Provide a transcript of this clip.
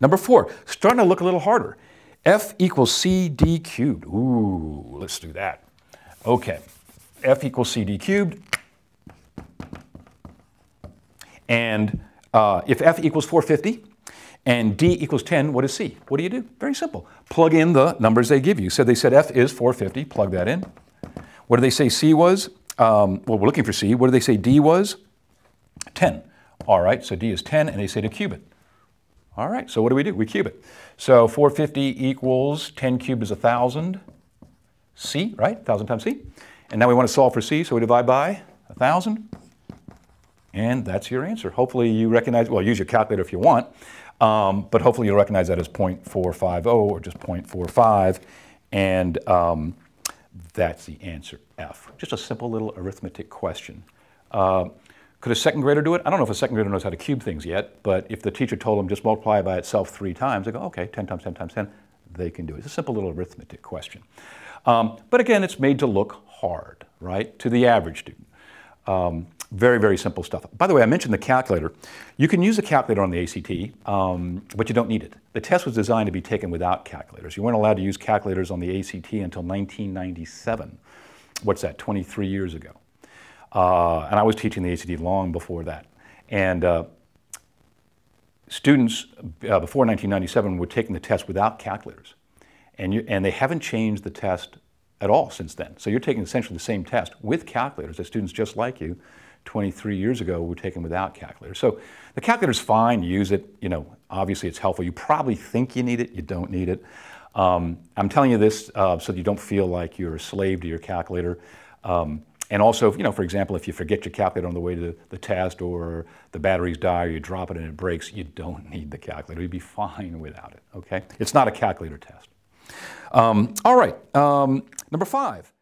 Number four, starting to look a little harder. F equals CD cubed. Ooh, let's do that. Okay, F equals CD cubed. And uh, if F equals 450 and D equals 10, what is C? What do you do? Very simple. Plug in the numbers they give you. So they said F is 450, plug that in. What do they say C was? Um, well, we're looking for C. What do they say D was? 10. All right, so D is 10, and they say to cube it. All right, so what do we do? We cube it. So 450 equals 10 cubed is 1,000. C, right? 1,000 times C. And now we want to solve for C, so we divide by 1,000. And that's your answer. Hopefully you recognize, well, use your calculator if you want, um, but hopefully you'll recognize that as 0.450 or just 0.45. And um, that's the answer, F. Just a simple little arithmetic question. Uh, could a second grader do it? I don't know if a second grader knows how to cube things yet, but if the teacher told them just multiply by itself three times, they go, okay, 10 times 10 times 10, they can do it. It's a simple little arithmetic question. Um, but again, it's made to look hard, right, to the average student. Um, very, very simple stuff. By the way, I mentioned the calculator. You can use a calculator on the ACT, um, but you don't need it. The test was designed to be taken without calculators. You weren't allowed to use calculators on the ACT until 1997. What's that, 23 years ago? Uh, and I was teaching the ACT long before that. And uh, students uh, before 1997 were taking the test without calculators. And, you, and they haven't changed the test at all since then. So you're taking essentially the same test with calculators that students just like you 23 years ago were taken without calculators. So the calculator's fine, use it, you know, obviously it's helpful. You probably think you need it, you don't need it. Um, I'm telling you this uh, so that you don't feel like you're a slave to your calculator. Um, and also, you know, for example, if you forget your calculator on the way to the test or the batteries die or you drop it and it breaks, you don't need the calculator. You'd be fine without it, okay? It's not a calculator test. Um, all right, um, number five.